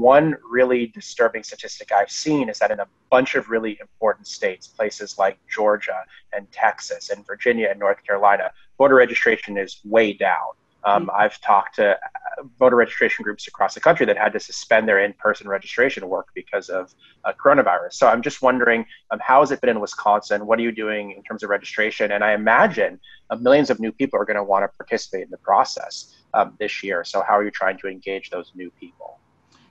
one really disturbing statistic I've seen is that in a bunch of really important states, places like Georgia and Texas and Virginia and North Carolina, voter registration is way down. Um, mm-hmm. I've talked to uh, voter registration groups across the country that had to suspend their in-person registration work because of uh, coronavirus. So I'm just wondering, um, how has it been in Wisconsin? What are you doing in terms of registration? And I imagine uh, millions of new people are going to want to participate in the process um, this year. So how are you trying to engage those new people?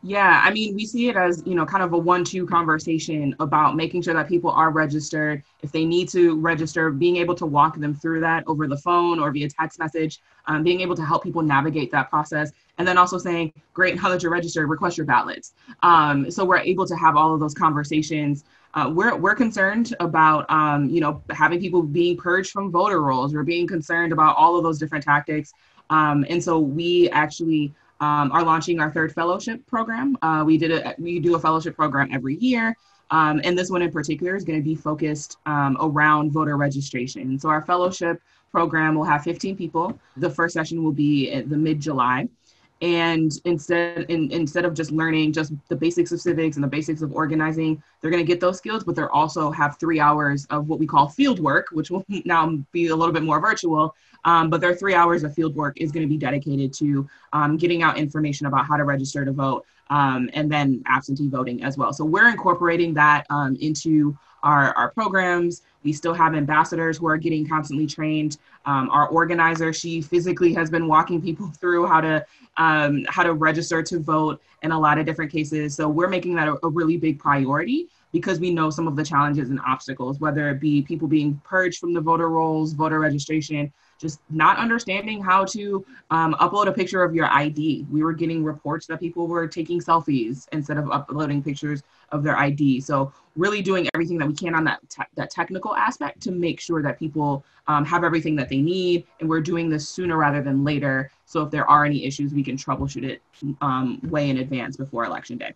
Yeah, I mean, we see it as, you know, kind of a one two conversation about making sure that people are registered. If they need to register, being able to walk them through that over the phone or via text message, um, being able to help people navigate that process. And then also saying, great, now that you're registered, request your ballots. Um, so we're able to have all of those conversations. Uh, we're, we're concerned about, um, you know, having people being purged from voter rolls. We're being concerned about all of those different tactics. Um, and so we actually um, are launching our third fellowship program. Uh, we did a we do a fellowship program every year, um, and this one in particular is going to be focused um, around voter registration. So our fellowship program will have 15 people. The first session will be the mid July and instead in, instead of just learning just the basics of civics and the basics of organizing they're going to get those skills but they're also have three hours of what we call field work which will now be a little bit more virtual. Um, but their three hours of field work is going to be dedicated to um, getting out information about how to register to vote um, and then absentee voting as well so we're incorporating that um, into our, our programs. We still have ambassadors who are getting constantly trained. Um, our organizer, she physically has been walking people through how to um, how to register to vote in a lot of different cases. So we're making that a, a really big priority because we know some of the challenges and obstacles, whether it be people being purged from the voter rolls, voter registration, just not understanding how to um, upload a picture of your ID. We were getting reports that people were taking selfies instead of uploading pictures of their ID. So really doing everything that we can on that te- that technical aspect to make sure that people um, have everything that they need, and we're doing this sooner rather than later. So if there are any issues, we can troubleshoot it um, way in advance before election day.